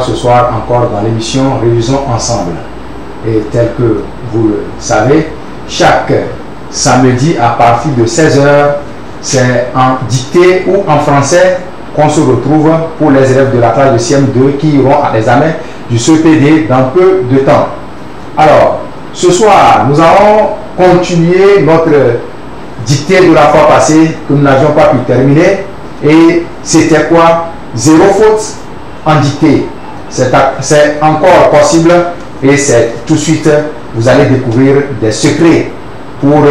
ce soir encore dans l'émission Révisons ensemble. Et tel que vous le savez, chaque samedi à partir de 16h, c'est en dictée ou en français qu'on se retrouve pour les élèves de la classe de CM2 qui iront à l'examen du CPD dans peu de temps. Alors, ce soir, nous allons continuer notre dictée de la fois passée que nous n'avions pas pu terminer. Et c'était quoi? Zéro faute C'est encore possible et c'est tout de suite, vous allez découvrir des secrets pour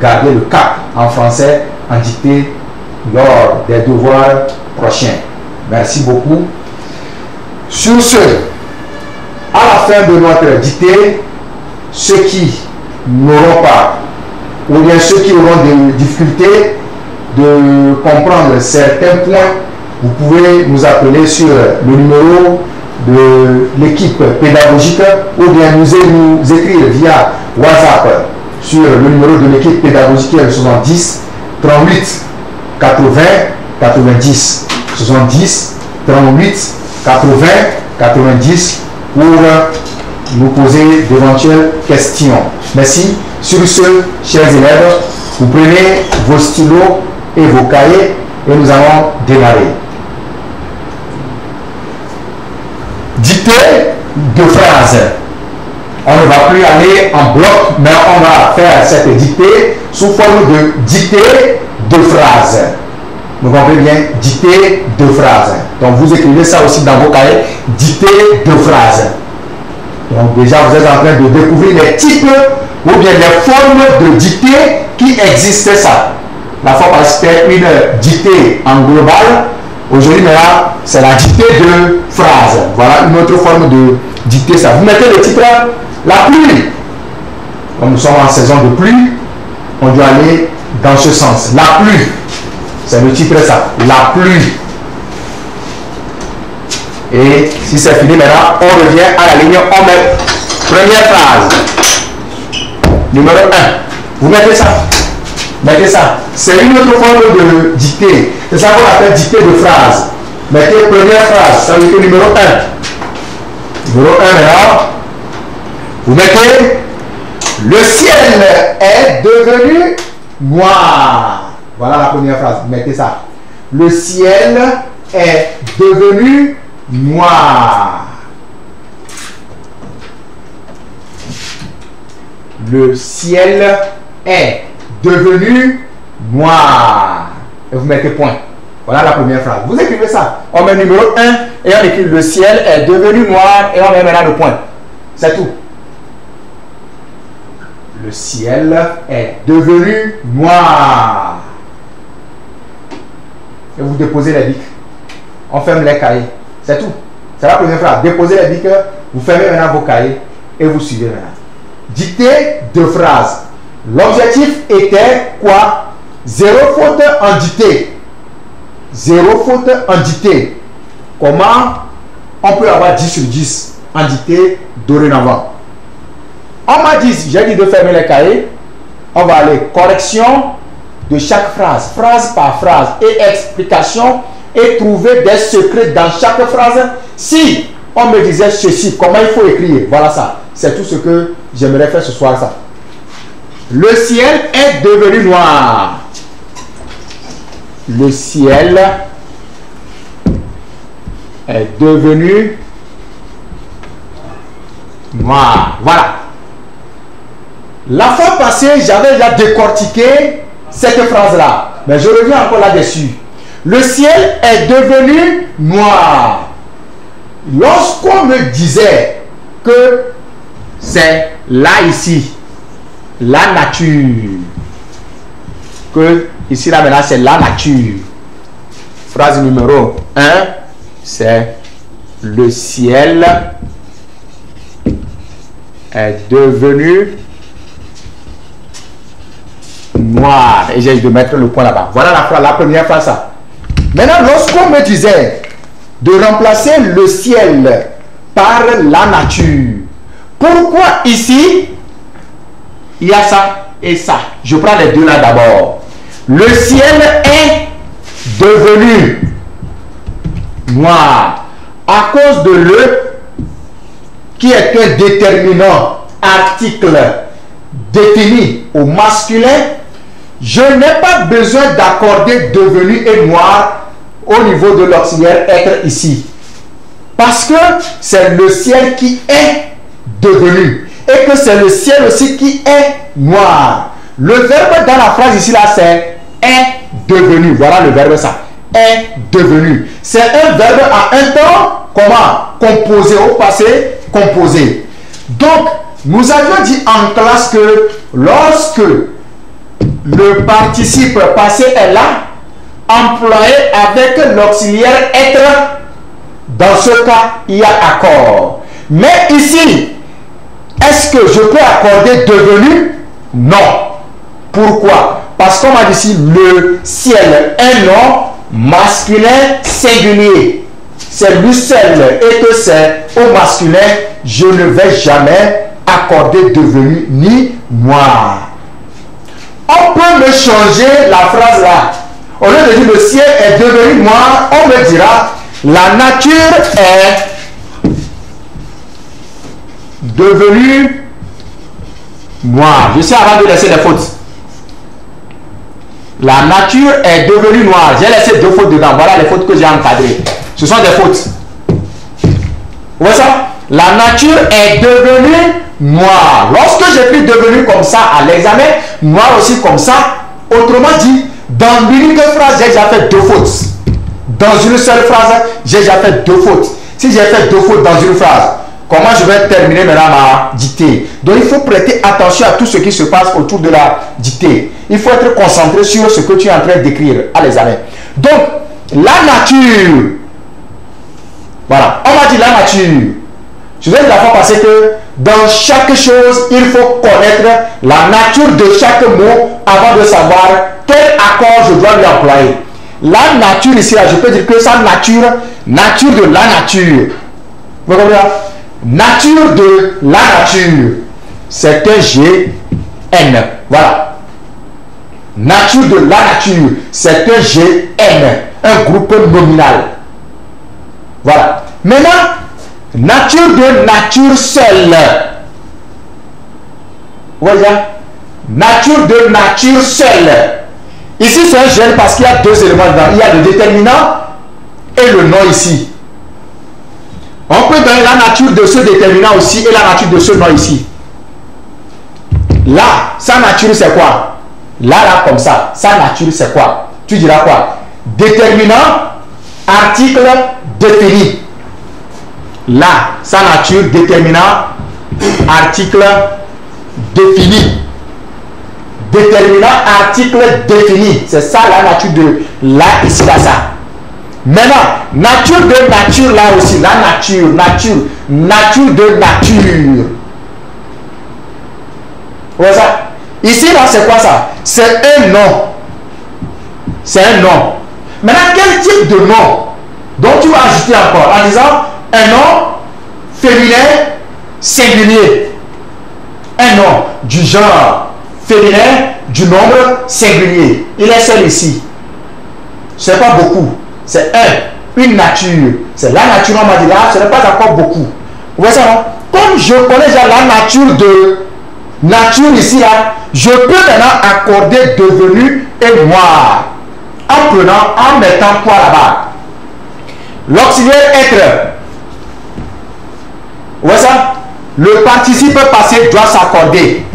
garder le cap en français en dictée lors des devoirs prochains. Merci beaucoup. Sur ce, à la fin de notre dictée, ceux qui n'auront pas, ou bien ceux qui auront des difficultés de comprendre certains points, vous pouvez nous appeler sur le numéro de l'équipe pédagogique ou bien nous, écrire via WhatsApp sur le numéro de l'équipe pédagogique 70 38 80 90 70 38 80 90 pour nous poser d'éventuelles questions. Merci. Sur ce, chers élèves, vous prenez vos stylos et vos cahiers et nous allons démarrer. Dictée de phrases. On ne va plus aller en bloc, mais on va faire cette dictée sous forme de dictée de phrases. Vous comprenez bien? Dictée de phrases. Donc vous écrivez ça aussi dans vos cahiers. Dictée de phrases. Donc déjà, vous êtes en train de découvrir les types ou bien les formes de dictée qui existent ça. La fois passée, une dictée en global. Aujourd'hui, là, c'est la dictée de phrases. Voilà une autre forme de dictée ça. Vous mettez le titre La pluie. Comme nous sommes en saison de pluie, on doit aller dans ce sens. La pluie. C'est le titre ça. La pluie. Et si c'est fini maintenant, on revient à la ligne, on met première phrase. Numéro 1. Vous mettez ça. Mettez ça. C'est une autre forme de dictée. C'est ça qu'on appelle dictée de phrase. Mettez première phrase? Ça veut dire numéro 1. Numéro 1 maintenant. Vous mettez le ciel est devenu noir. Voilà la première phrase. Mettez ça. Le ciel est devenu noir. Le ciel est devenu noir. Et vous mettez point. Voilà la première phrase. Vous écrivez ça. On met numéro 1 et on écrit le ciel est devenu noir et on met maintenant le point. C'est tout. Le ciel est devenu noir. Et vous déposez les bics. On ferme les cahiers. C'est tout. C'est la première phrase. Déposez les bics, vous fermez maintenant vos cahiers et vous suivez maintenant. Dictée de phrases. L'objectif était quoi? Zéro faute en dictée. Zéro faute en dictée. Comment on peut avoir 10 sur 10 en dictée dorénavant? On m'a dit, j'ai dit de fermer les cahiers. On va aller correction de chaque phrase, phrase par phrase et explication et trouver des secrets dans chaque phrase. Si on me disait ceci, comment il faut écrire, voilà ça. C'est tout ce que j'aimerais faire ce soir, ça. Le ciel est devenu noir. Le ciel est devenu noir. Voilà. La fois passée, j'avais déjà décortiqué cette phrase-là. Mais je reviens encore là-dessus. Le ciel est devenu noir. Lorsqu'on me disait que c'est là ici, la nature, que ici là maintenant c'est la nature. Phrase numéro 1, c'est le ciel est devenu noir. Et j'ai de mettre le point là-bas. Voilà la, la première phrase. Maintenant, lorsqu'on me disait de remplacer le ciel par la nature, pourquoi ici, il y a ça et ça? Je prends les deux là d'abord. Le ciel est devenu noir à cause de le qui est un déterminant article défini au masculin, je n'ai pas besoin d'accorder devenu et noir au niveau de l'auxiliaire être ici. Parce que c'est le ciel qui est devenu. Et que c'est le ciel aussi qui est noir. Le verbe dans la phrase ici, là, c'est est devenu. Voilà le verbe ça. Est devenu. C'est un verbe à un temps, comment? Composé au passé, composé. Donc, nous avions dit en classe que lorsque le participe passé est là, employé avec l'auxiliaire être, dans ce cas, il y a accord. Mais ici, est-ce que je peux accorder devenu? Non. Pourquoi? Parce qu'on m'a dit le ciel, un nom masculin singulier. C'est lui seul et que c'est au masculin, je ne vais jamais accorder devenu ni noir. On peut me changer la phrase là. Au lieu de dire le ciel est devenu noir, on me dira la nature est devenue noire. Je sais avant de laisser les fautes. La nature est devenue noire. J'ai laissé deux fautes dedans. Voilà les fautes que j'ai encadrées. Ce sont des fautes. Vous voyez ça? La nature est devenue noire. Lorsque j'ai pris devenu comme ça à l'examen, noir aussi comme ça, autrement dit, dans l'unique phrase, j'ai déjà fait deux fautes. Dans une seule phrase, j'ai déjà fait deux fautes. Si j'ai fait deux fautes dans une phrase, comment je vais terminer maintenant ma dictée? Donc il faut prêter attention à tout ce qui se passe autour de la dictée. Il faut être concentré sur ce que tu es en train d'écrire à l'examen. Donc, la nature. Voilà, on m'a dit la nature. Je vais la fois passer que dans chaque chose, il faut connaître la nature de chaque mot avant de savoir quel accord je dois lui employer. La nature ici, là, je peux dire que sa nature, nature de la nature. Vous comprenez Nature de la nature. C'est un GN. Voilà. Nature de la nature. C'est un GN. Un groupe nominal. Voilà. Maintenant, nature de nature seule. Voyez Nature de nature seule. Ici, c'est un gène parce qu'il y a deux éléments dedans. Il y a le déterminant et le nom ici. On peut donner la nature de ce déterminant aussi et la nature de ce nom ici. Là, sa nature c'est quoi? Là, là, comme ça. Sa nature c'est quoi? Tu diras quoi? Déterminant, article défini. Là, sa nature déterminant, article défini déterminant article défini. C'est ça la nature de là, ici, là, ça. Maintenant, nature de nature là aussi, la nature, nature, nature de nature. Voilà ça? Ici là, c'est quoi ça? C'est un nom. C'est un nom. Maintenant, quel type de nom? Donc tu vas ajouter encore en disant un nom féminin singulier. Un nom du genre féminin du nombre singulier. Il est seul ici. Ce n'est pas beaucoup. C'est un, une nature. C'est la nature, on m'a dit là, ce n'est pas encore beaucoup. Vous voyez ça, non? Comme je connais déjà la nature de nature ici, là, je peux maintenant accorder devenu et noir. En prenant, en mettant quoi là-bas? L'auxiliaire être. Vous voyez ça? Le participe passé doit s'accorder.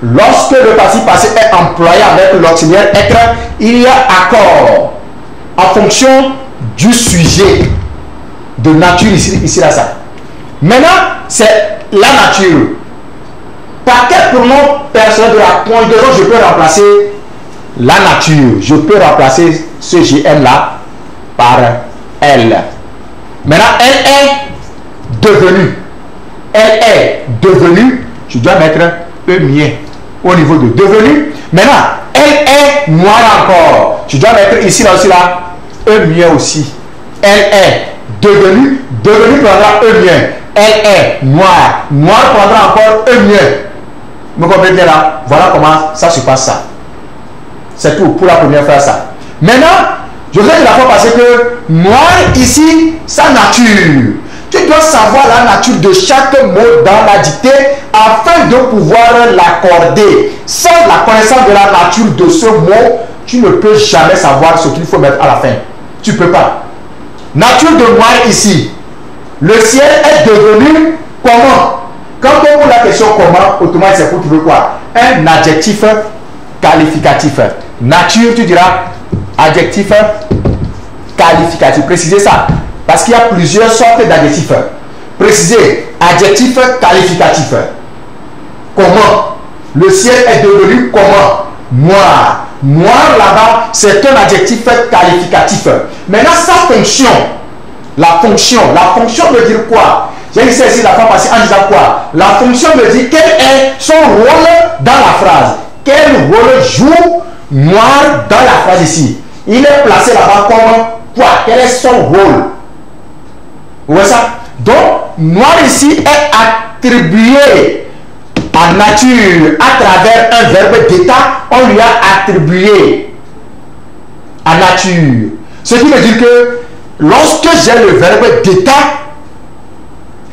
Lorsque le participe passé est employé avec l'auxiliaire être, il y a accord en fonction du sujet de nature ici, ici là, ça. Maintenant, c'est la nature. Par quel pronom personnel de la conjugaison je peux remplacer la nature? Je peux remplacer ce GN là par elle. Maintenant, elle est devenue. Elle est devenue. Je dois mettre E mien au niveau de devenu. Maintenant, elle est noire encore. Tu dois mettre ici, là aussi, là, un mien aussi. Elle est devenue, devenue prendra un mien. Elle est noire. Noire prendra encore un mien. Vous comprenez là? Voilà comment ça se passe ça. C'est tout pour la première phrase. Ça. Maintenant, je voudrais la fois passer que noir ici, sa nature. Tu dois savoir la nature de chaque mot dans la dictée afin de pouvoir l'accorder. Sans la connaissance de la nature de ce mot, tu ne peux jamais savoir ce qu'il faut mettre à la fin. Tu peux pas. Nature de noir ici. Le ciel est devenu comment? Quand on pose la question comment, automatiquement c'est pour trouver quoi? Un adjectif qualificatif. Nature, tu diras adjectif qualificatif. Précisez ça. Parce qu'il y a plusieurs sortes d'adjectifs. Précisez adjectif qualificatif. Comment? Le ciel est devenu comment? Noir. Noir là-bas, c'est un adjectif qualificatif. Maintenant, sa fonction, la fonction, la fonction veut dire quoi? J'ai dit ici la fois passée en disant quoi? La fonction veut dire quel est son rôle dans la phrase. Quel rôle joue noir dans la phrase ici? Il est placé là-bas comme quoi? Quel est son rôle? Vous voyez ça? Donc, noir ici est attribué nature à travers un verbe d'état, on lui a attribué en nature. Ce qui veut dire que lorsque j'ai le verbe d'état,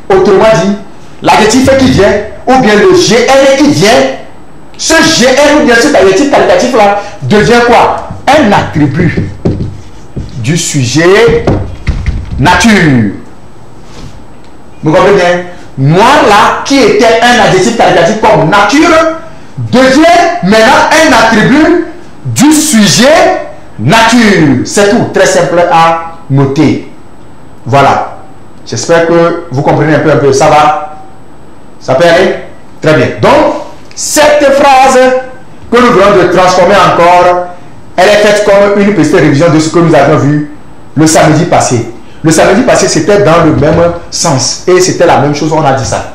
autrement dit, l'adjectif qui vient, ou bien le GL qui vient, ce GL ou bien cet adjectif qualitatif là devient quoi? Un attribut du sujet nature. Vous comprenez bien? Noir là, qui était un adjectif qualitatif comme nature, devient maintenant un attribut du sujet nature. C'est tout, très simple à noter. Voilà. J'espère que vous comprenez un peu, un peu. Ça va? Ça peut aller? Très bien. Donc, cette phrase que nous venons de transformer encore, elle est faite comme une petite révision de ce que nous avions vu le samedi passé. Le samedi passé, c'était dans le même sens. Et c'était la même chose, on a dit ça.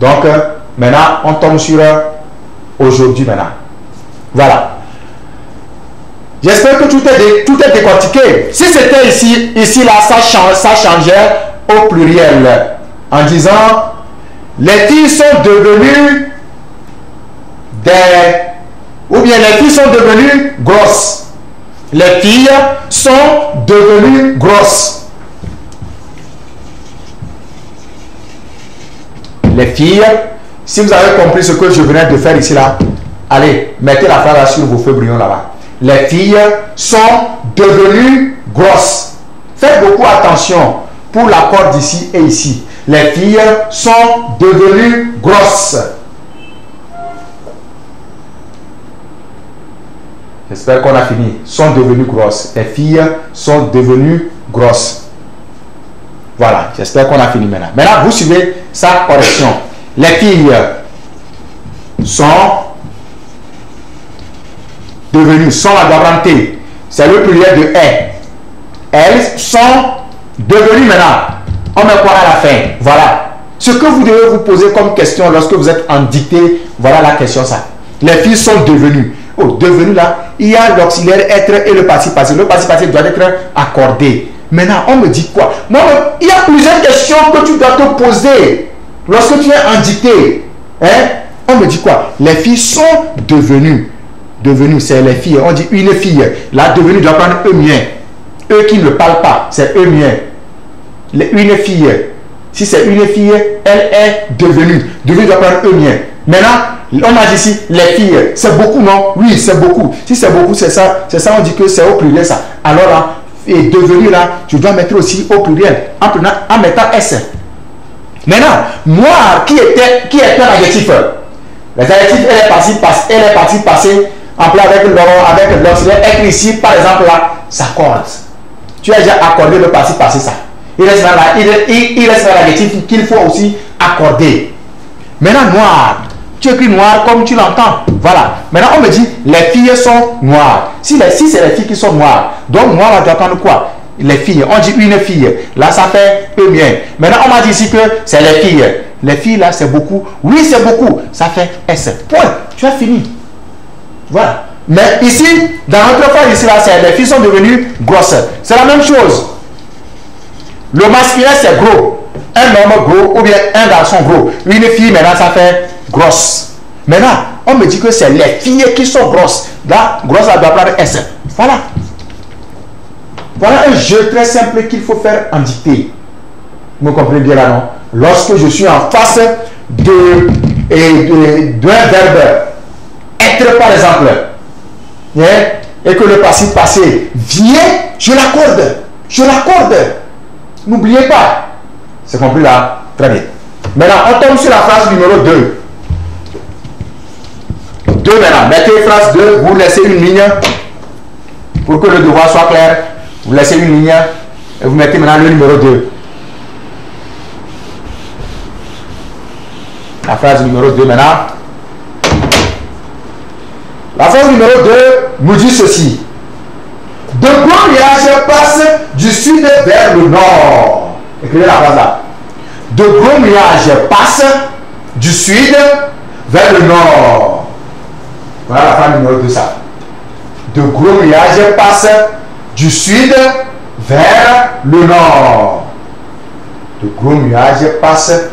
Donc, euh, maintenant, on tombe sur euh, aujourd'hui maintenant. Voilà. J'espère que tout est, tout est décortiqué. Si c'était ici, ici, là, ça, change, ça changeait au pluriel. En disant, les filles sont devenues des... Ou bien les filles sont devenues grosses. Les filles sont devenues grosses. Les filles, si vous avez compris ce que je venais de faire ici là, allez, mettez la phrase sur vos feux brillants là-bas. Les filles sont devenues grosses. Faites beaucoup attention pour l'accord d'ici et ici. Les filles sont devenues grosses. J'espère qu'on a fini. Sont devenues grosses. Les filles sont devenues grosses. Voilà, j'espère qu'on a fini maintenant. Maintenant, vous suivez sa correction. Les filles sont devenues, sont adorantées. C'est le pluriel de est. Elles sont devenues maintenant. On met quoi à la fin? Voilà. Ce que vous devez vous poser comme question lorsque vous êtes en dictée, voilà la question ça. Les filles sont devenues. Oh, devenues là, il y a l'auxiliaire être et le passé passé. Le passé passé doit être accordé. Maintenant, on me dit quoi? Moi, il y a plusieurs questions que tu dois te poser lorsque tu es indiqué. Hein? On me dit quoi? Les filles sont devenues. Devenues, c'est les filles. On dit une fille. La devenue doit prendre eux mien. Eux qui ne parlent pas, c'est eux mien. Une fille. Si c'est une fille, elle est devenue. Devenue doit prendre eux mien. Maintenant, on a dit ici, les filles, c'est beaucoup, non? Oui, c'est beaucoup. Si c'est beaucoup, c'est ça. C'est ça, on dit que c'est au pluriel, ça. Alors là, est devenu là, tu dois mettre aussi au pluriel en, en mettant S. Maintenant, noir qui était, qui est un adjectif? Les adjectifs, elle est partie, elle est partie passer en plein avec avec l'auxiliaire écrit ici, par exemple là, s'accorde. Tu as déjà accordé le passé passé ça. Il reste là, il, il reste l'adjectif qu'il faut aussi accorder. Maintenant, noir. Tu écris noir comme tu l'entends. Voilà. Maintenant, on me dit, les filles sont noires. Si, si c'est les filles qui sont noires, donc noir, on doit prendre quoi? Les filles. On dit une fille. Là, ça fait peu bien. Maintenant, on m'a dit ici que c'est les filles. Les filles, là, c'est beaucoup. Oui, c'est beaucoup. Ça fait S. Point. Tu as fini. Voilà. Mais ici, dans notre cas, ici, là, les filles sont devenues grosses. C'est la même chose. Le masculin, c'est gros. Un homme gros ou bien un garçon gros. Une fille, maintenant, ça fait grosse. Maintenant, on me dit que c'est les filles qui sont grosses. Là, grosse, elle doit prendre S. Voilà. Voilà un jeu très simple qu'il faut faire en dictée. Vous me comprenez bien là, non? Lorsque je suis en face de d'un verbe être, par exemple, hein, et que le passé passé vient, je l'accorde. Je l'accorde. N'oubliez pas. C'est compris là Très bien. Maintenant, on tombe sur la phrase numéro 2. 2 maintenant. Mettez phrase 2, vous laissez une ligne pour que le devoir soit clair. Vous laissez une ligne et vous mettez maintenant le numéro 2. La phrase numéro 2 maintenant. La phrase numéro 2 nous dit ceci. De nuages passent du sud vers le nord? Écrivez la phrase là. De gros nuages passent du sud vers le nord. Voilà la phrase numéro 2 ça. De gros nuages passent du sud vers le nord. De gros nuages passent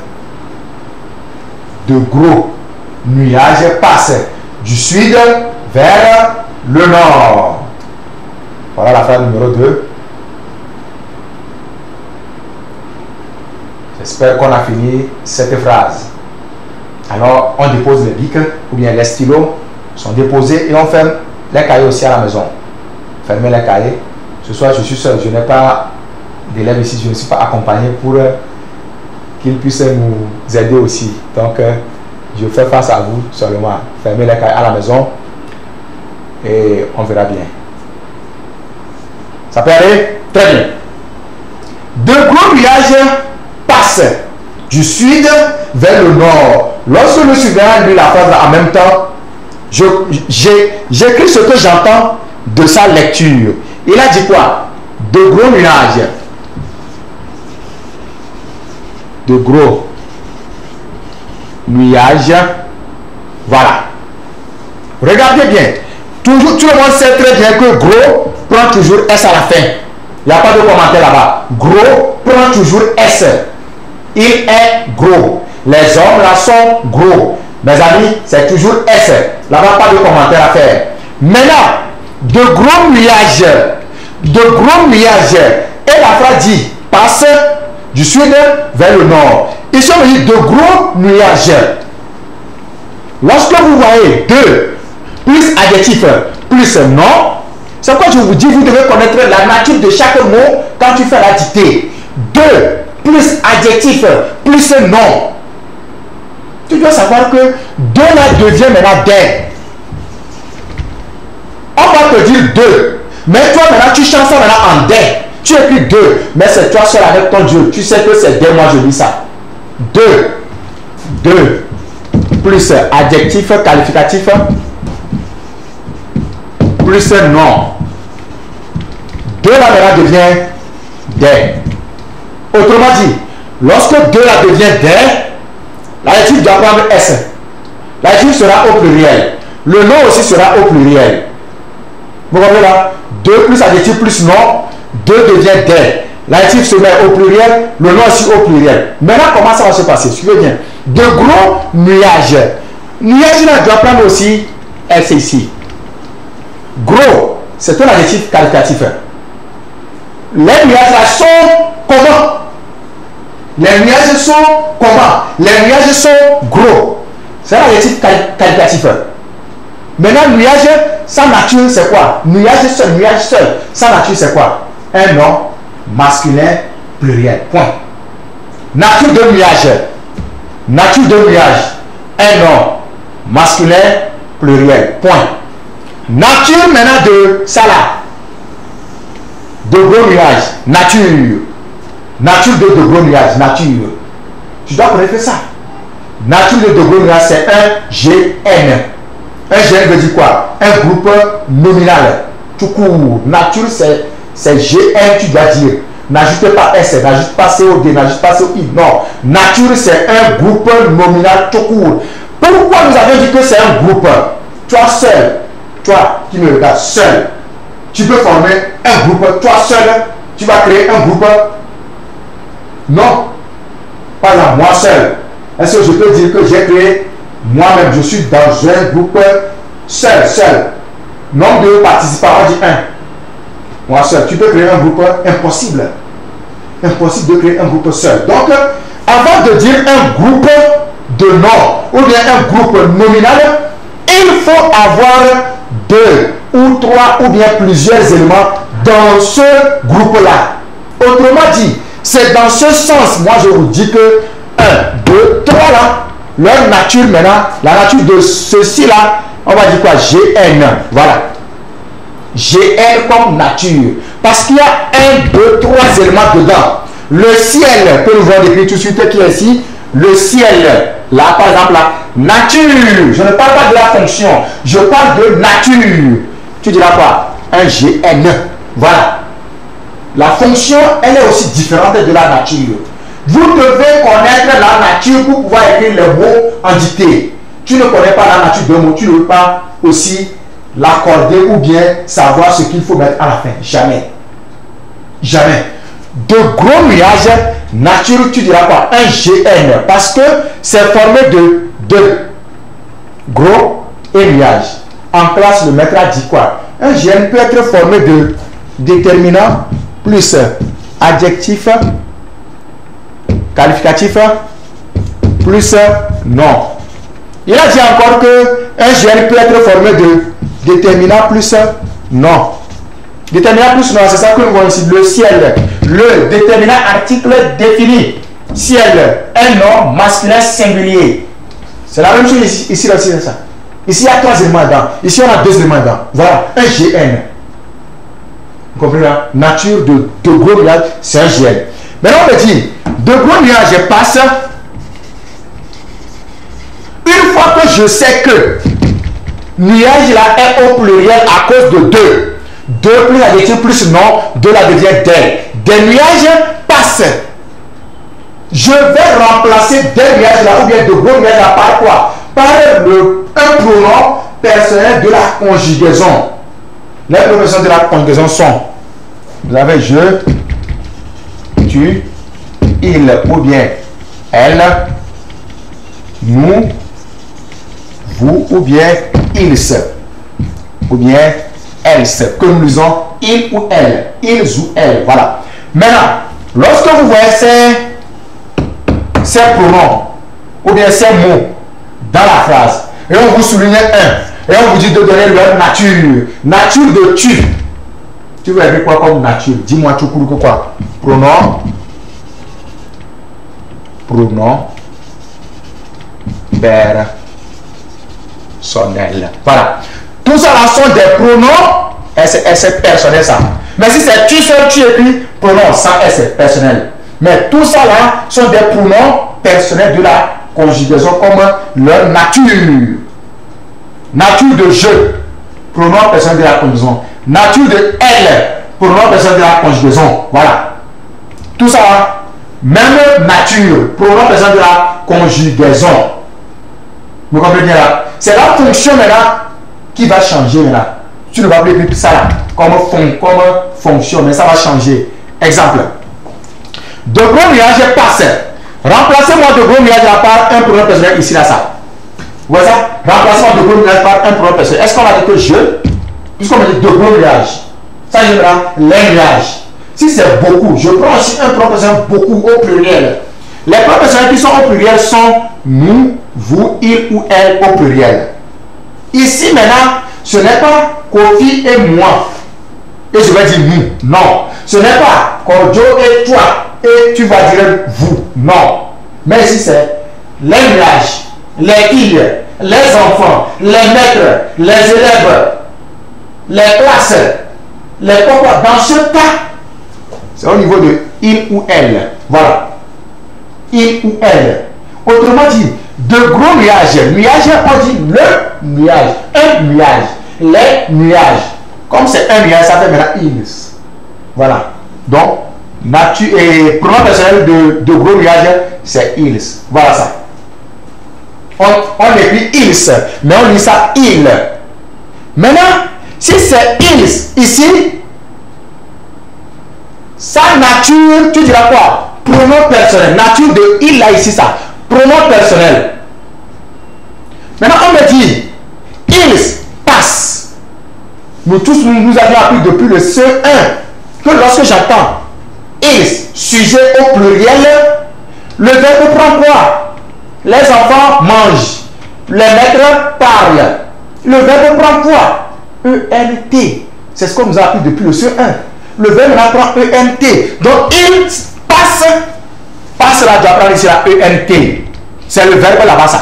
de gros nuages passent du sud vers le nord. Voilà la phrase numéro 2. J'espère qu'on a fini cette phrase. Alors, on dépose les bics ou bien les stylos sont déposés et on ferme les cahiers aussi à la maison. Fermez les cahiers. Ce soir, je suis seul. Je n'ai pas d'élèves ici. Je ne suis pas accompagné pour qu'ils puissent nous aider aussi. Donc, euh, je fais face à vous seulement. Fermez les cahiers à la maison et on verra bien. Ça peut aller Très bien. De gros nuages passent du sud vers le nord. Lorsque le suivant lit la phrase en même temps, j'écris ce que j'entends de sa lecture. Il a dit quoi? De gros nuages de gros nuages. Voilà. Regardez bien. Toujours, tout le monde sait très bien que gros prend toujours S à la fin. Il n'y a pas de commentaire là-bas. Gros prend toujours S. Il est gros. Les hommes là sont gros. Mes amis, c'est toujours S. Là-bas, pas de commentaire à faire. Maintenant, de gros nuages. De gros nuages. Et la phrase dit passe du sud vers le nord. Ici, on dit de gros nuages. Lorsque vous voyez deux plus adjectif plus nom, c'est quoi je vous dis, vous devez connaître la nature de chaque mot quand tu fais la dictée. Deux plus adjectif plus nom. Tu dois savoir que deux là devient maintenant des. On va te dire deux. Mais toi maintenant tu changes ça maintenant en des. Tu écris deux, mais c'est toi seul avec ton Dieu. Tu sais que c'est deux, moi je lis ça. Deux. Deux. Plus adjectif, qualificatif. Plus nom. Deux là maintenant devient des. Autrement dit, lorsque deux là devient des, l'adjectif doit prendre S. L'adjectif sera au pluriel. Le nom aussi sera au pluriel. Vous voyez là? Deux plus adjectif plus nom 2 devient des. L'adjectif se met au pluriel, le nom aussi au pluriel. Maintenant, comment ça va se passer? Suivez bien. De gros nuages. Nuage là doit prendre aussi S ici. Gros, c'est un adjectif qualitatif. Les nuages là sont comment? Les nuages sont comment Les nuages sont gros. C'est un adjectif qualitatif. Maintenant, nuage, sa nature, c'est quoi? Nuage seul, nuage seul. Sa nature, c'est quoi? Un nom masculin pluriel. Point. Nature de nuage. Nature de nuage. Un nom masculin pluriel. Point. Nature maintenant de ça là. De gros nuage. Nature. Nature de de. Nature. Tu dois connaître ça. Nature de de c'est un GN. Un GN veut dire quoi? Un groupe nominal. Tout court. Nature, c'est c'est GN, tu dois dire. N'ajoute pas S, n'ajoute pas COD, n'ajoute pas COI. Non. Nature, c'est un groupe nominal tout court. Pourquoi nous avons dit que c'est un groupe? Toi seul, toi qui me regardes seul, tu peux former un groupe. Toi seul, tu vas créer un groupe. Non. Pas là, moi seul. Est-ce que je peux dire que j'ai créé Moi-même, je suis dans un groupe seul, seul. Nombre de participants, on dit un. Moi seul. Tu peux créer un groupe impossible. Impossible de créer un groupe seul. Donc, avant de dire un groupe de nom ou bien un groupe nominal, il faut avoir deux ou trois ou bien plusieurs éléments dans ce groupe-là. Autrement dit, c'est dans ce sens, moi je vous dis que 1, 2, 3 là, leur nature maintenant, la nature de ceci-là, on va dire quoi? GN. Voilà. GN comme nature. Parce qu'il y a un, deux, trois éléments dedans. Le ciel, que nous voyons décrire tout de suite, qui est ici, le ciel, là par exemple, la nature, je ne parle pas de la fonction, je parle de nature. Tu diras quoi? Un GN. Voilà. La fonction, elle est aussi différente de la nature. Vous devez connaître la nature pour pouvoir écrire les mots en dictée. Tu ne connais pas la nature d'un mot, tu ne veux pas aussi l'accorder ou bien savoir ce qu'il faut mettre à la fin. Jamais. Jamais. De gros nuages, nature, tu diras quoi? Un GN. Parce que c'est formé de deux. Gros et. En classe, le maître a dit quoi? Un GN peut être formé de déterminant plus adjectif qualificatif plus non. Il a dit encore que un gène peut être formé de déterminant plus non. Déterminant plus non, c'est ça que nous voyons ici. Le ciel. Le déterminant article défini. Ciel. Un nom masculin singulier. C'est la même chose ici, ici, aussi, ça. Ici, il y a trois éléments. Ici, on a deux éléments. Voilà, un GN. Vous comprenez Nature de, de gros nuages, c'est un GN. Maintenant, on me dit, de gros nuages passent. Une fois que je sais que nuage là est au pluriel à cause de deux. Deux plus adjectif plus non, de la devient des. Des nuages passent. Je vais remplacer des nuages là ou bien de gros nuages là par quoi? Par le, un pronom personnel de la conjugaison. Les pronoms de la conjugaison sont vous avez je, tu, il ou bien elle, nous, vous ou bien ils, ou bien elles, que nous lisons il ou elle, ils ou elles. Voilà. Maintenant, lorsque vous voyez ces pronoms ou bien ces mots dans la phrase, et on vous souligne un, et on vous dit de donner leur nature, nature de tu, tu veux écrire quoi comme nature? Dis-moi tout pour quoi? Pronom. Pronom. Personnel. Voilà. Tout ça là sont des pronoms. Et c'est personnel ça. Mais si c'est tu seul, tu écris pronom sans S personnel. Mais tout ça là sont des pronoms personnels de la conjugaison comme leur nature. Nature de je. Pronom personnel de la conjugaison nature de elle, pronom personne de la conjugaison. Voilà. Tout ça, même nature, pronom personne de la conjugaison. Vous comprenez là? C'est la fonction maintenant qui va changer là. Tu ne vas plus écrire ça là, comme, fon, fonction, mais ça va changer. Exemple. De gros nuages passent. Remplacez-moi de gros nuages par un pronom personnel ici là ça. Ça Remplacez-moi de gros nuages par un pronom personnel. Est-ce qu'on va dire que je puisqu'on me dit de gros nuages, ça les nuages. Si c'est beaucoup, je prends aussi un proposition beaucoup au pluriel. Les propositions qui sont au pluriel sont nous, vous, il ou elle au pluriel. Ici maintenant, ce n'est pas Kofi et moi. Et je vais dire nous. Non. Ce n'est pas Kojo et toi. Et tu vas dire vous. Non. Mais ici c'est les nuages, les îles, les enfants, les maîtres, les élèves, les classes, les pourquoi. Dans ce cas, c'est au niveau de il ou elle. Voilà. Il ou elle. Autrement dit, de gros nuages. Nuages, on dit le nuage. Un nuage. Les nuages. Comme c'est un nuage, ça fait maintenant ils. Voilà. Donc, nature et pronom personnel de, de gros nuages, c'est ils. Voilà ça. On, écrit ils, mais on lit ça il. Maintenant, si c'est il ici, sa nature, tu diras quoi? Pronom personnel. Nature de il là ici, ça. Pronom personnel. Maintenant, on me dit, ils passent. Nous tous, nous, nous avions appris depuis le CE1 que lorsque j'entends ils, sujet au pluriel, le verbe prend quoi? Les enfants mangent. Les maîtres parlent. Le verbe prend quoi? E-N-T. C'est ce qu'on nous a appris depuis le CE1. Le verbe prend E-N-T. Donc, ils passent. Passe là, tu apprendre ici la E-N-T. C'est le verbe là-bas, ça.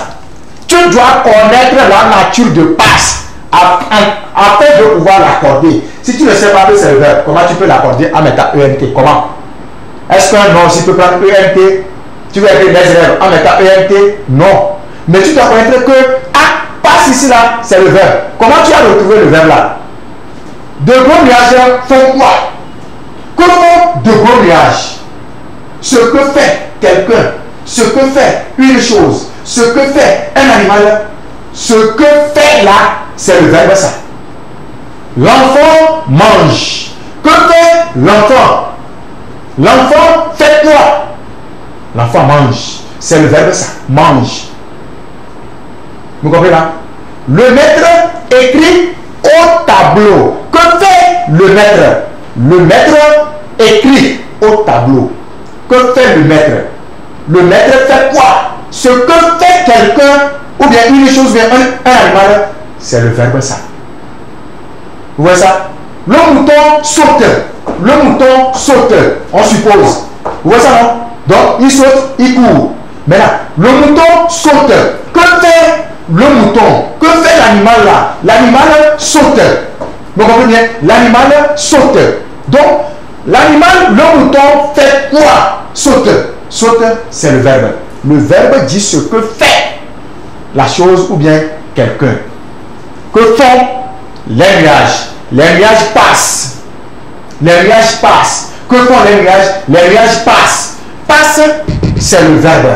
Tu dois connaître la nature de passe afin de pouvoir l'accorder. Si tu ne sais pas que c'est le verbe, comment tu peux l'accorder à mettre ENT Comment? Est-ce qu'un nom, si tu peux prendre ENT, tu vas écrire les élèves en mettant ENT Non. Mais tu dois connaître que ah, passe ici là, c'est le verbe. Comment tu as retrouvé le verbe là? De gros nuages font quoi? Comment de gros nuages? Ce que fait quelqu'un, ce que fait une chose, ce que fait un animal, ce que fait là, c'est le verbe ça. L'enfant mange. Que fait l'enfant? L'enfant fait quoi? L'enfant mange. C'est le verbe ça. Mange. Vous comprenez là? Le maître écrit au tableau. Que fait le maître? Le maître écrit au tableau. Que fait le maître? Le maître fait quoi? Ce que fait quelqu'un ou bien une chose vient un, animal, c'est le verbe ça. Vous voyez ça? Le mouton saute. Le mouton saute, on suppose. Vous voyez ça, non? Donc, il saute, il court. Maintenant, le mouton saute. Que fait le mouton? Que fait l'animal là? L'animal saute. Vous comprenez bien? L'animal saute. Donc, l'animal, le mouton fait quoi? Saute. Saute, c'est le verbe. Le verbe dit ce que fait la chose ou bien quelqu'un. Que font les nuages? Les nuages passent. Les nuages passent. Que font les nuages? Les nuages passent. Passe, c'est le verbe.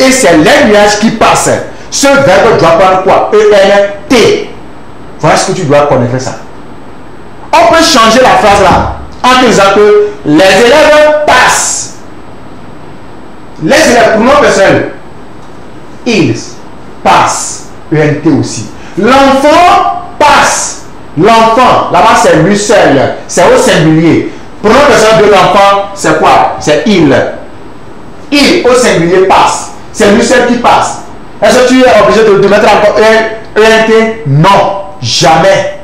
Et c'est les nuages qui passent. Ce verbe doit prendre quoi? E-N-T. Voilà ce que tu dois connaître ça. On peut changer la phrase là en disant que les élèves passent. Les élèves, pour notre personne, ils passent. ENT aussi. L'enfant passe. L'enfant, là-bas c'est lui seul. C'est au singulier. Prenons le de l'enfant, c'est quoi? C'est il. Il au singulier passe. C'est lui seul qui passe. Est-ce que tu es obligé de, mettre encore ENT Non. Jamais.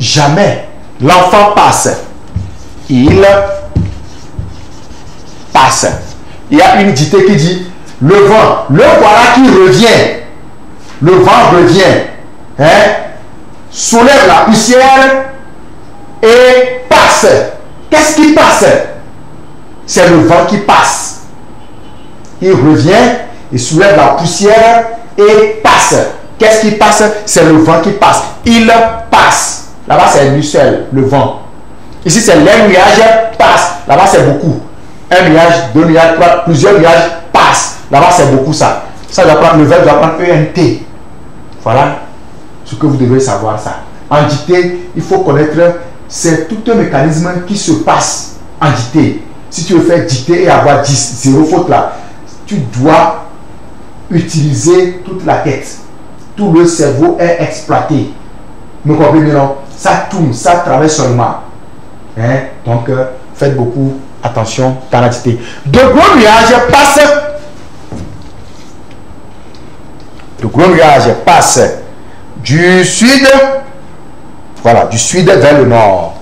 Jamais. L'enfant passe. Il passe. Il y a une dictée qui dit le vent, le voilà qui revient. Le vent revient. Hein, soulève la poussière et passe. Qu'est-ce qui passe? C'est le vent qui passe. Il revient, il soulève la poussière et passe. Qu'est-ce qui passe? C'est le vent qui passe. Il passe. Là-bas, c'est lui seul, le vent. Ici, c'est les nuages passe. Là-bas, c'est beaucoup. Un nuage, deux nuages, trois, plusieurs nuages passent. Là-bas, c'est beaucoup ça. Ça doit prendre, le verbe doit prendre ENT. Voilà ce que vous devez savoir ça. En dictée, il faut connaître, c'est tout un mécanisme qui se passe en dictée. Si tu veux faire dictée et avoir 10, zéro faute là, tu dois utiliser toute la tête. Tout le cerveau est exploité. Vous comprenez non? Ça tourne, ça travaille seulement. Hein? Donc, euh, faites beaucoup attention dans la dictée. De gros nuages passent le gros nuage passe du sud, voilà, du sud vers le nord.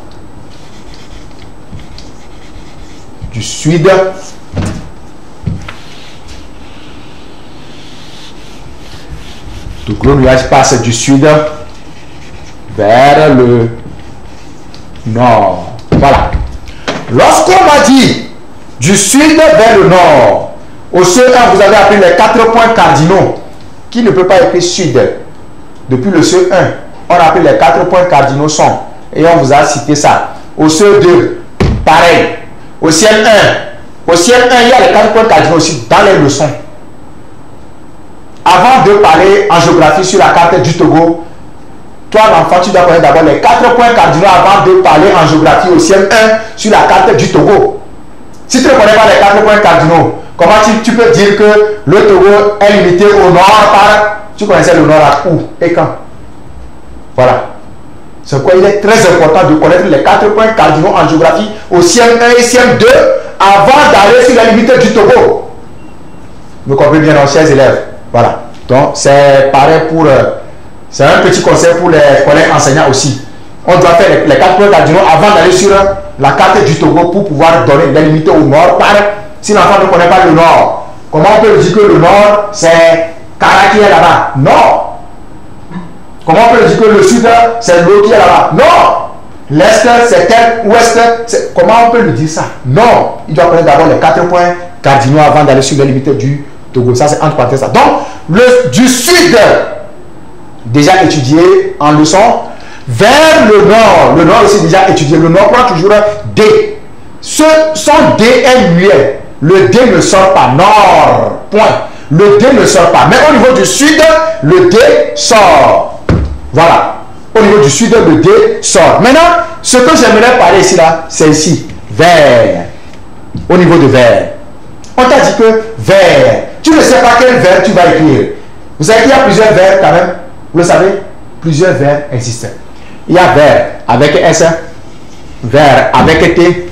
Du sud Le gros nuage passe du sud vers le nord. Voilà. Lorsqu'on m'a dit du sud vers le nord, au CE1, vous avez appris les quatre points cardinaux qui ne peut pas écrire sud depuis le CE1. On appris les quatre points cardinaux sont et on vous a cité ça. Au CE2, pareil. Au CM1, au CM1, il y a les quatre points cardinaux aussi dans les leçons. Avant de parler en géographie sur la carte du Togo, toi l'enfant, tu dois connaître d'abord les quatre points cardinaux avant de parler en géographie au CM1 sur la carte du Togo. Si tu ne connais pas les quatre points cardinaux, Comment tu, peux dire que le Togo est limité au nord par... Tu connaissais le nord à où et quand? Voilà. C'est quoi Il est très important de connaître les quatre points cardinaux en géographie au CM1 et CM2 avant d'aller sur la limite du Togo. Vous comprenez bien, chers élèves. Voilà. Donc, c'est pareil pour... Euh, c'est un petit conseil pour les collègues enseignants aussi. On doit faire les, quatre points cardinaux avant d'aller sur la carte du Togo pour pouvoir donner les limites au nord par... Si l'enfant ne connaît pas le nord, comment on peut dire que le nord, c'est Kara là-bas? Non Comment on peut dire que le sud, c'est l'eau qui est là-bas Non L'est, c'est tel, ouest, comment on peut lui dire ça? Non Il doit connaître d'abord les quatre points cardinaux avant d'aller sur les limites du Togo. Ça, c'est entre parenthèses. Donc, le, du sud, déjà étudié en leçon, vers le nord, le nord aussi déjà étudié. Le nord prend toujours D. Ce, son D est muet. Le D ne sort pas. Nord. Point. Le D ne sort pas. Mais au niveau du sud, le D sort. Voilà. Au niveau du sud, le D sort. Maintenant, ce que j'aimerais parler ici, là, c'est ici. Vert. Au niveau de vert. On t'a dit que vert. Tu ne sais pas quel vert tu vas écrire. Vous savez qu'il y a plusieurs vers quand même. Vous le savez? Plusieurs vers existent. Il y a vert avec S, vert avec T,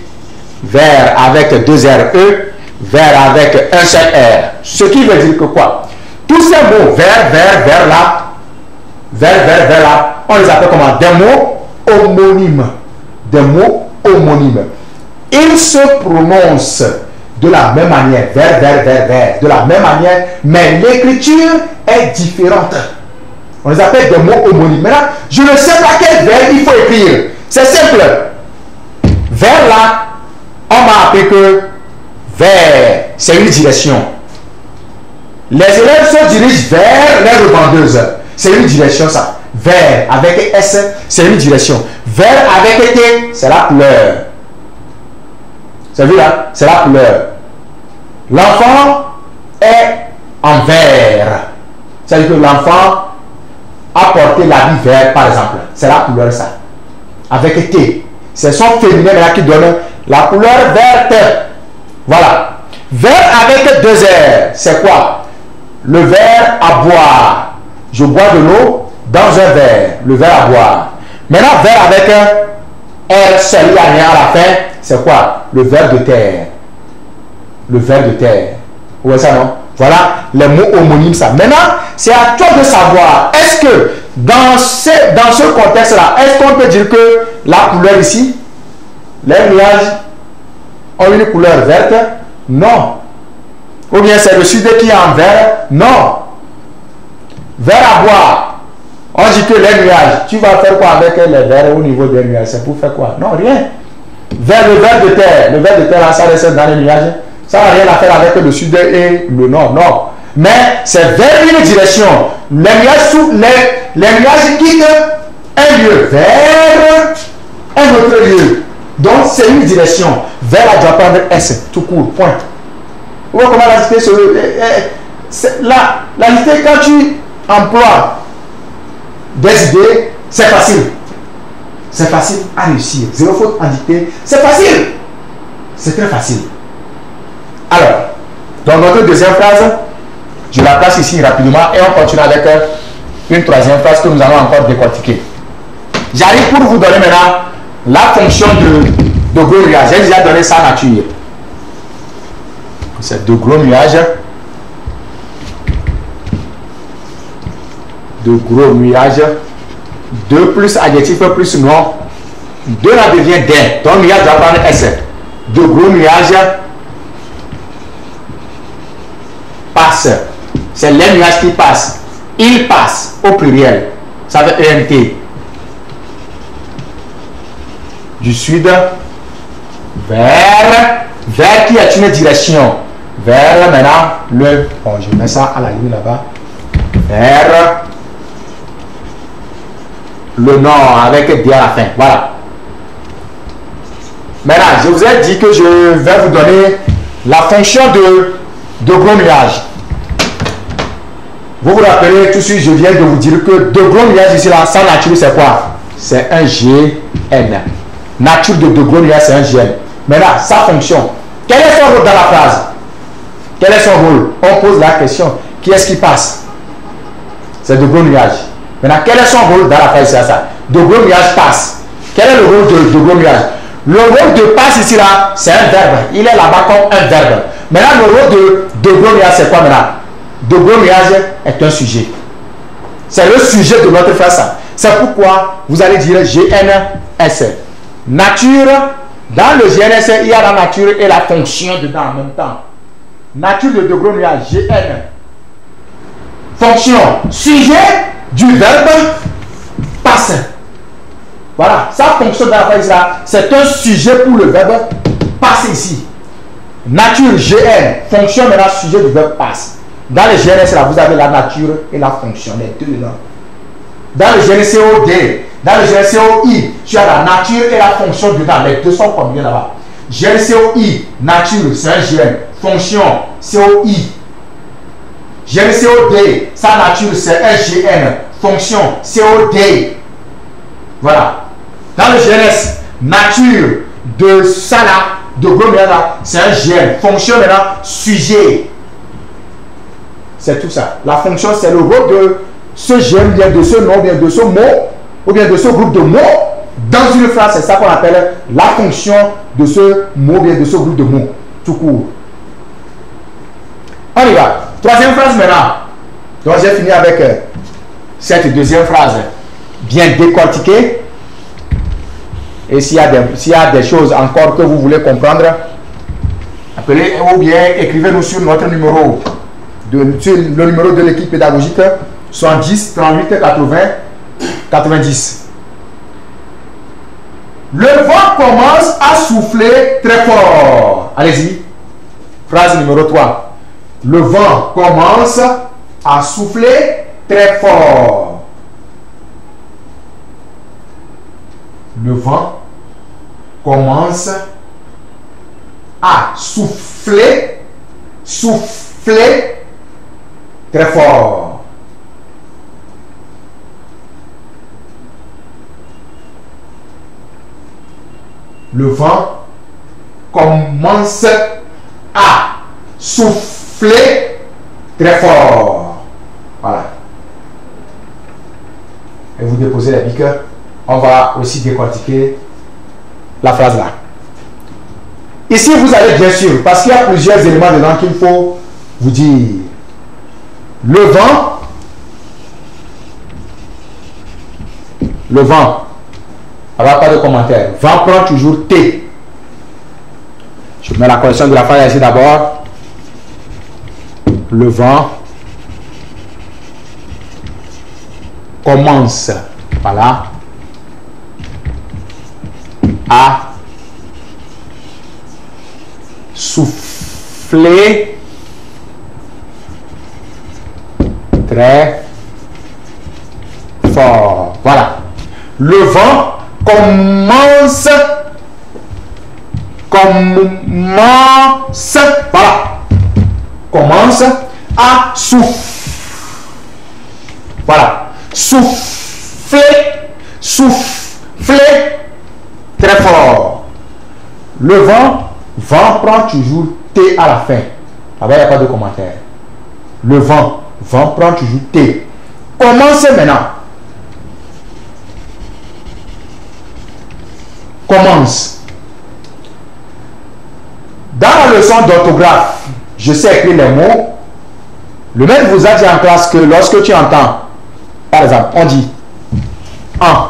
vert avec deux R, E, vert avec un seul R. Ce qui veut dire que quoi? Tous ces mots, vert, vert, vert là, vert, vert, vert là, on les appelle comment? Des mots homonymes. Des mots homonymes. Ils se prononcent de la même manière, vert, vert, vert, vert, de la même manière, mais l'écriture est différente. On les appelle des mots homonymes. Maintenant, je ne sais pas quel verbe il faut écrire. C'est simple. Vers là, on m'a appris que vers, c'est une direction. Les élèves se dirigent vers les revendeuses. C'est une direction ça. Vers avec S, c'est une direction. Vers avec T, c'est la couleur. C'est vu là? C'est la couleur. L'enfant est en vert. C'est-à-dire que l'enfant a porté l'habit vert, par exemple. C'est la couleur ça. Avec T. C'est son féminin là qui donne la couleur verte. Voilà. Vert avec deux R. C'est quoi? Le verre à boire. Je bois de l'eau dans un verre. Le verre à boire. Maintenant, verre avec un R seul, il à la fin. C'est quoi? Le verre de terre. Le verre de terre. Vous voyez ça, non? Voilà les mots homonymes, ça. Maintenant, c'est à toi de savoir, est-ce que dans ce, dans ce contexte-là, est-ce qu'on peut dire que la couleur ici, les nuages ont une couleur verte Non. Ou bien c'est le sud qui est en vert Non. Vert à boire. On dit que les nuages, tu vas faire quoi avec les verres au niveau des nuages? C'est pour faire quoi? Non, rien. Vers le vert de terre, le vert de terre, ça reste dans les nuages. Ça n'a rien à faire avec le sud et le nord. Non mais c'est vers une direction. Les nuages, les, les nuages quittent un lieu vers un autre lieu. Donc c'est une direction. Vers la doit prendre S, tout court, point. Vous voyez comment la cité se... Eh, eh, la, la cité, quand tu emploies des idées, c'est facile. C'est facile à réussir. Zéro faute en dictée, c'est facile. C'est très facile. Alors, dans notre deuxième phrase, je la place ici rapidement et on continue avec euh, une troisième phrase que nous allons encore décortiquer. J'arrive pour vous donner maintenant la fonction de, de gros nuage. J'ai déjà donné sa nature. C'est de gros nuages. De gros nuages. 2 plus adjectif plus nom. 2 là devient d'un. Donc nuage doit prendre S. De gros nuages passe c'est les nuages qui passent. Ils passent au pluriel. Ça veut ENT. Du sud vers, vers qui est une direction? Vers maintenant le. Bon, je mets ça à la ligne là-bas. Vers le nord avec D à la fin. Voilà. Maintenant, je vous ai dit que je vais vous donner la fonction de, de gros nuage. Vous vous rappelez tout de suite, je viens de vous dire que de gros nuages ici, là, sa nature, c'est quoi? C'est un GN. Nature de de nuages, c'est un GN. Maintenant, sa fonction. Quel est son rôle dans la phrase? Quel est son rôle? On pose la question. Qui est-ce qui passe? C'est de gros nuages. Maintenant, quel est son rôle dans la phrase ça De gros nuages passe. Quel est le rôle de, de gros nuages Le rôle de passe ici là, c'est un verbe. Il est là-bas comme un verbe. Maintenant, le rôle de, de gros nuages, c'est quoi maintenant? De gros nuages est un sujet. C'est le sujet de notre phrase. C'est pourquoi vous allez dire GNS. Nature, dans le GNS, il y a la nature et la fonction dedans en même temps. Nature de De Gros nuage, GN. Fonction, sujet du verbe passe. Voilà, ça fonctionne dans la là. C'est un sujet pour le verbe passer ici. Nature, GN. Fonction maintenant, sujet du verbe passe. Dans le GNS là, vous avez la nature et la fonction, les deux là. Dans le GNCOD, dans le GNCOI, tu as la nature et la fonction dedans. Les deux sont combien là-bas GNCOI, nature, c'est un GN. Fonction, COI. GNCOD, sa nature, c'est un GN. Fonction, COD. Voilà. Dans le GNS, nature de ça là, de là, c'est un GN. Fonction maintenant, sujet. C'est tout ça. La fonction, c'est le rôle de ce gène, bien de ce nom, bien de ce mot, ou bien de ce groupe de mots. Dans une phrase, c'est ça qu'on appelle la fonction de ce mot, bien de ce groupe de mots, tout court. On y va. Troisième phrase maintenant. Donc j'ai fini avec euh, cette deuxième phrase bien décortiquée. Et s'il y, y, a des choses encore que vous voulez comprendre, appelez ou bien écrivez-nous sur notre numéro, de, le numéro de l'équipe pédagogique 70 38 80 90. Le vent commence à souffler très fort. Allez-y. Phrase numéro 3. Le vent commence à souffler très fort. Le vent commence à souffler, souffler très fort. Le vent commence à souffler très fort. Voilà. Et vous déposez la bique. On va aussi décortiquer la phrase là. Ici, vous allez bien sûr, parce qu'il y a plusieurs éléments dedans qu'il faut vous dire. Le vent, le vent alors, pas de commentaire. Vent prend toujours T. Je mets la correction de la phrase ici d'abord. Le vent commence, voilà, à souffler très fort. Voilà. Le vent le vent vent prend toujours T à la fin là-bas il n'y a pas de commentaire le vent vent prend toujours T commence maintenant commence. Dans la leçon d'orthographe, je sais écrire les mots. Le maître vous a dit en classe que lorsque tu entends, par exemple, on dit un,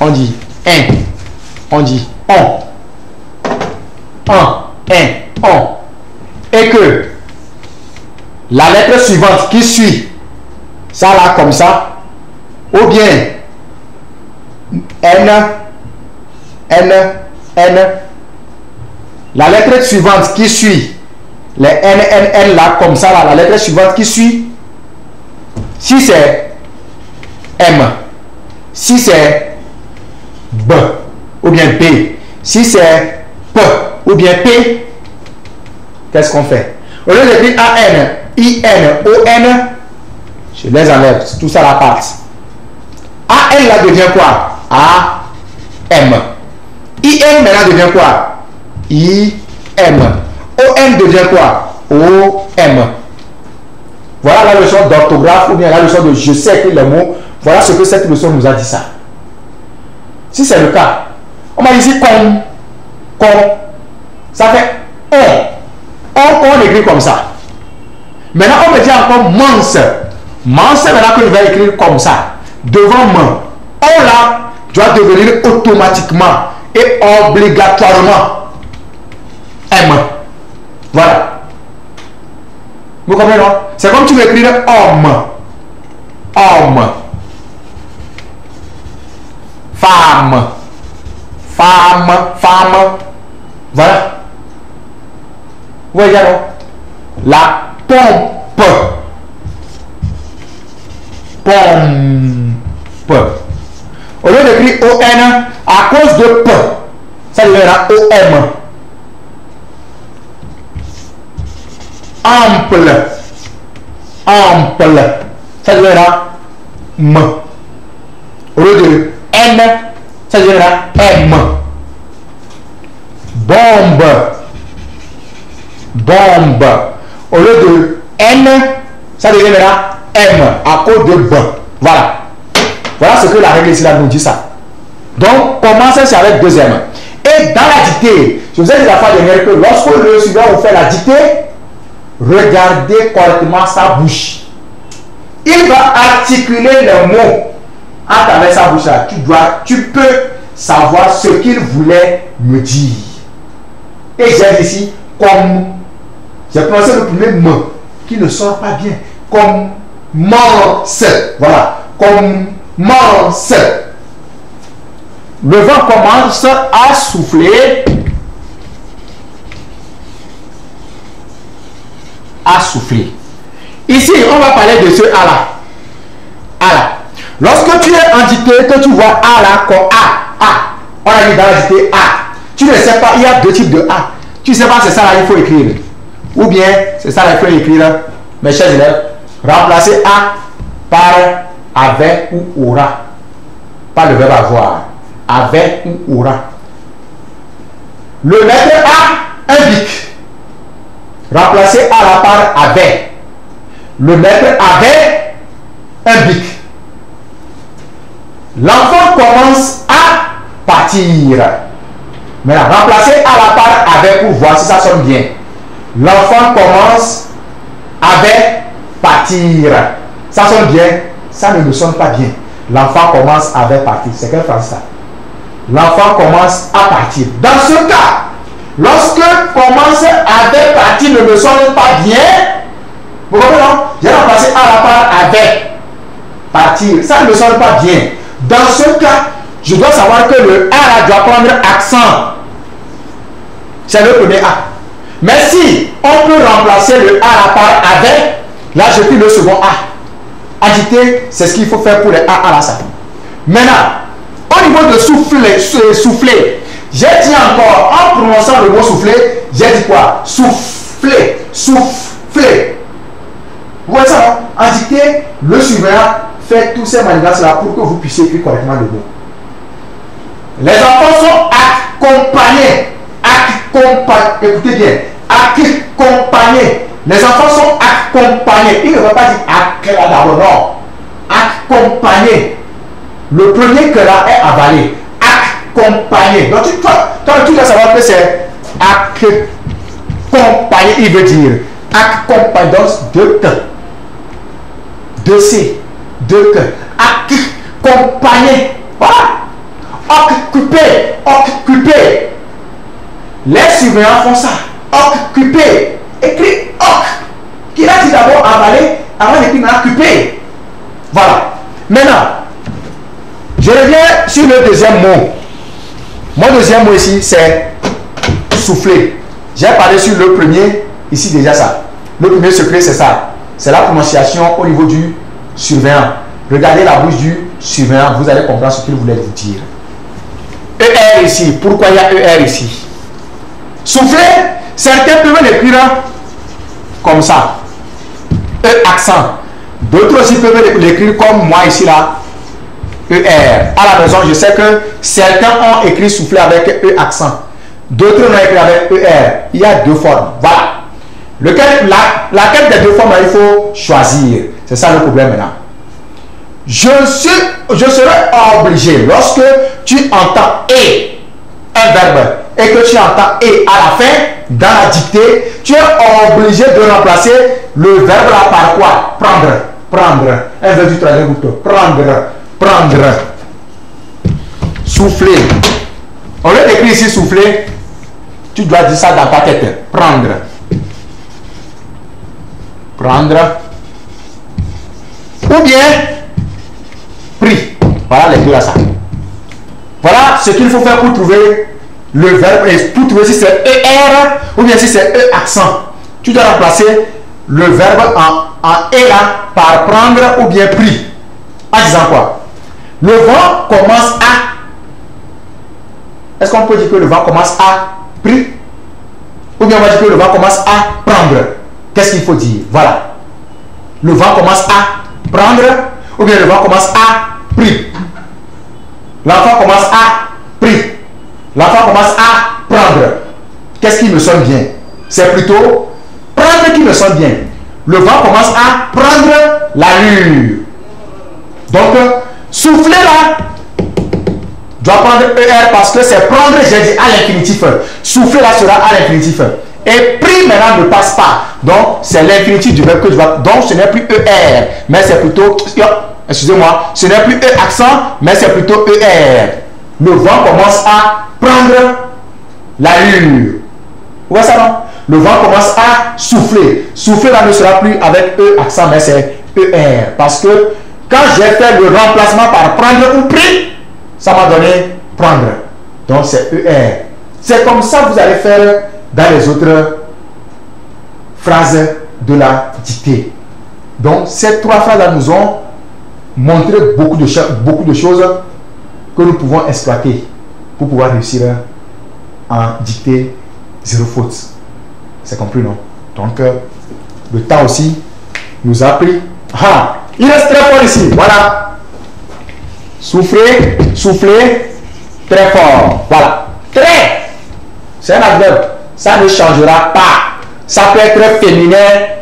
on dit un, on dit on, un, un, on, et que la lettre suivante qui suit, ça là comme ça, ou bien N, N, N. La lettre suivante qui suit, les N, N, N là, comme ça, là, la lettre suivante qui suit, si c'est M, si c'est B, ou bien P, si c'est P, ou bien P, qu'est-ce qu'on fait? Au lieu d'écrire A-N, I-N, O-N, je les enlève, tout ça la part. A-N là devient quoi? A, M. IM maintenant devient quoi? I, M. OM devient quoi? OM. Voilà la leçon d'orthographe ou bien la leçon de je sais écrire les mots. Voilà ce que cette leçon nous a dit ça. Si c'est le cas, on m'a dit comme, comme, ça fait on. On, écrit comme ça. Maintenant, on me dit encore manse. Manse, maintenant que je vais écrire comme ça. Devant moi. On là doit devenir automatiquement et obligatoirement M. Voilà. Vous comprenez, non? C'est comme tu veux écrire homme. Homme. Femme. Femme. Femme. Voilà. Vous voyez, La pompe. Pompe. Au lieu d'écrire O-N, à cause de P, ça deviendra O-M. Ample. Ample. Ça deviendra M. Au lieu de N, ça deviendra M. Bombe. Bombe. Au lieu de N, ça deviendra M à cause de B. Voilà. Voilà ce que la règle là nous dit ça. Donc, commencez avec deuxième. Et dans la dictée, je vous ai dit la fois dernière que lorsque le suivant vous fait la dictée, regardez correctement sa bouche. Il va articuler les mots à travers sa bouche là. Tu dois, tu peux savoir ce qu'il voulait me dire. Et j'ai ici comme. J'ai prononcé le premier mot qui ne sort pas bien. Comme morse. Voilà. Comme morse. Le vent commence à souffler. À souffler. Ici, on va parler de ce A là. A là. Lorsque tu es en dictée, que tu vois A là comme A, A, on a dit dans la A. Tu ne sais pas, il y a deux types de A. Tu ne sais pas, c'est ça là, il faut écrire. Ou bien, c'est ça il faut écrire. Mes chers élèves, remplacer A par avec ou aura. Pas le verbe avoir. Avec ou aura. Le maître A, un bic. Remplacer A la par avec. Le maître avait un bic. L'enfant commence à partir. Maintenant, remplacer à la part avec ou voir si ça sonne bien. L'enfant commence avec partir. Ça sonne bien. Ça ne me sonne pas bien. L'enfant commence avec partir. C'est quelle phrase ça? L'enfant commence à partir. Dans ce cas, lorsque commence avec partir ne me sonne pas bien, vous comprenez non? J'ai remplacé à la part avec partir. Ça ne me sonne pas bien. Dans ce cas, je dois savoir que le A doit prendre accent. C'est le premier A. Mais si on peut remplacer le A à la part avec, là je pris le second A. Agiter, c'est ce qu'il faut faire pour les A à la salle. Maintenant, au niveau de souffler, souffler, j'ai dit encore, en prononçant le mot souffler, j'ai dit quoi? Souffler, souffler. Vous voyez ça, non En dictée, le suivant fait tous ces manigances-là pour que vous puissiez écrire correctement le mot. Les enfants sont accompagnés. Écoutez bien. Accompagnés. Les enfants sont accompagnés. Il ne va pas dire accompagnés. non. Accompagnés. Le premier que là est avalé. Accompagné. Donc tu, toi, toi, tu dois savoir que c'est accompagné. Il veut dire accompagné. Donc deux T. Deux C. Deux que. Accompagné. Voilà. Occupé. Occupé. Les surveillants font ça. Occupé. Écrit oc. Qui a dit d'abord avalé avant d'écrire occupé. Voilà. Maintenant, je reviens sur le deuxième mot. Mon deuxième mot ici, c'est souffler. J'ai parlé sur le premier, ici déjà ça. Le premier secret, c'est ça. C'est la prononciation au niveau du surveillant. Regardez la bouche du surveillant, vous allez comprendre ce qu'il voulait vous dire. ER ici, pourquoi il y a ER ici? Souffler, certains peuvent l'écrire comme ça. E accent. D'autres aussi peuvent l'écrire comme moi ici là. ER. À la maison, je sais que certains ont écrit souffler avec E accent. D'autres l'ont écrit avec ER. Il y a deux formes. Voilà. Laquelle des deux formes il faut choisir C'est ça le problème maintenant. Je serai obligé, lorsque tu entends et un verbe et que tu entends et à la fin, dans la dictée, tu es obligé de remplacer le verbe là par quoi? Prendre. Prendre. Un verbe du troisième groupe. Prendre. Prendre. Souffler. On lieu d'écrire ici souffler, tu dois dire ça dans ta tête. Prendre. Prendre. Ou bien, pris. Voilà les deux là ça. Voilà ce qu'il faut faire pour trouver le verbe et pour trouver si c'est ER ou bien si c'est E accent. Tu dois remplacer le verbe en, en E par prendre ou bien pris. En disant quoi? Le vent commence à. Est-ce qu'on peut dire que le vent commence à pris? Ou bien on va dire que le vent commence à prendre Qu'est-ce qu'il faut dire? Voilà. Le vent commence à prendre ou bien le vent commence à pris. L'enfant commence à pris. L'enfant commence à prendre. Qu'est-ce qui me sonne bien? C'est plutôt prendre qui me sonne bien. Le vent commence à prendre l'allure. Donc, souffler là, doit prendre ER parce que c'est prendre, j'ai dit, à l'infinitif. Souffler là sera à l'infinitif. Et pris maintenant ne passe pas. Donc, c'est l'infinitif du verbe que je vais. Donc, ce n'est plus ER, mais c'est plutôt. Excusez-moi, ce n'est plus E accent, mais c'est plutôt ER. Le vent commence à prendre l'allure. Vous voyez ça, non? Le vent commence à souffler. Souffler là ne sera plus avec E accent, mais c'est ER. Parce que quand j'ai fait le remplacement par prendre ou pris, ça m'a donné prendre. Donc c'est ER. C'est comme ça que vous allez faire dans les autres phrases de la dictée. Donc ces trois phrases-là nous ont montré beaucoup de, choses que nous pouvons exploiter pour pouvoir réussir en dictée zéro faute. C'est compris, non? Donc, euh, le temps aussi nous a pris. Ah, il reste très fort ici. Voilà. Souffler, souffler, très fort. Voilà. Très. C'est un adverbe. Ça ne changera pas. Ça peut être féminin,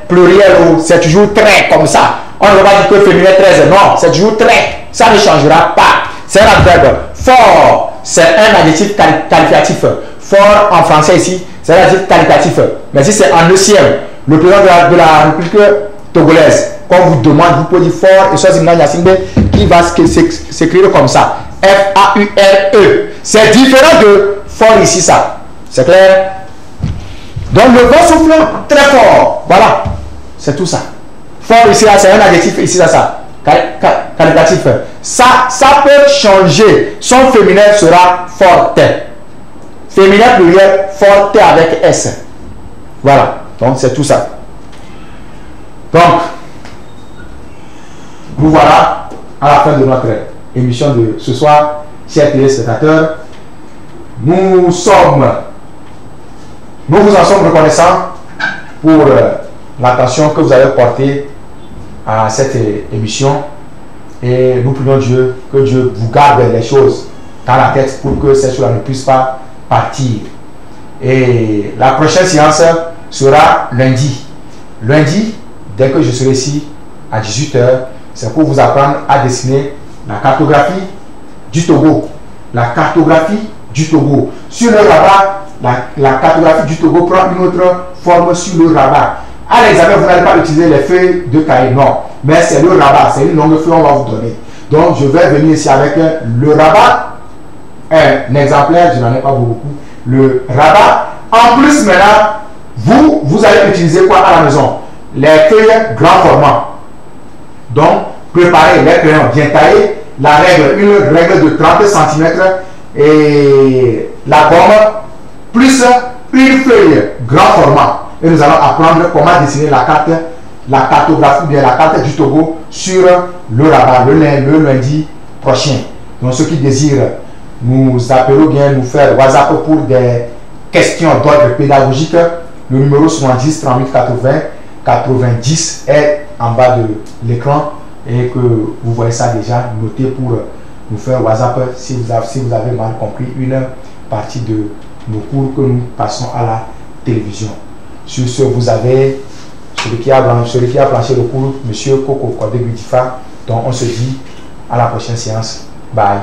pluriel ou c'est toujours très comme ça. On ne va pas dire que féminin 13. Non, c'est toujours très. Ça ne changera pas. C'est un adverbe. Fort, c'est un adjectif qualificatif. Fort en français ici, c'est un adjectif qualificatif. Mais si c'est en ECM, le président de la, République togolaise, quand on vous demande, vous pouvez dire fort et c'est qui va s'écrire comme ça. F-A-U-R-E. C'est différent de fort ici, ça. C'est clair? Donc le vent souffle très fort. Voilà. C'est tout ça. Fort ici, là, c'est un adjectif ici, là, ça qualitatif. Ça, ça peut changer. Son féminin sera forte. Féminin pluriel, forte avec S. Voilà. Donc, c'est tout ça. Donc, nous voilà à la fin de notre émission de ce soir, chers téléspectateurs. Nous sommes, nous vous en sommes reconnaissants pour euh, l'attention que vous avez portée à cette émission. Et nous prions Dieu que Dieu vous garde les choses dans la tête pour que ces choses ne puissent pas partir. Et la prochaine séance sera lundi. Lundi, dès que je serai ici à 18h, c'est pour vous apprendre à dessiner la cartographie du Togo. La cartographie du Togo. Sur le rabat, la, cartographie du Togo prend une autre forme sur le rabat. À l'examen, vous n'allez pas utiliser les feuilles de cahier, non. Mais c'est le rabat, c'est une longue feuille, on va vous donner. Donc, je vais venir ici avec le rabat. Un exemplaire, je n'en ai pas beaucoup. Le rabat. En plus, maintenant, vous, vous allez utiliser quoi à la maison? Les feuilles grand format. Donc, préparez les crayons bien taillés. La règle, une règle de 30 cm. Et la gomme, plus une feuille grand format. Et nous allons apprendre comment dessiner la carte, la cartographie, bien la carte du Togo sur le rabat le, le lundi prochain. Donc ceux qui désirent nous appeler bien nous faire WhatsApp pour des questions d'ordre pédagogique, le numéro 70 38 80 90 est en bas de l'écran. Et que vous voyez ça déjà noté pour nous faire WhatsApp si vous avez, si vous avez mal compris une partie de le cours que nous passons à la télévision. Sur ce, vous avez celui qui a, celui qui a planché le cours, M. Coco Kodé Gudifa. Donc, on se dit à la prochaine séance. Bye.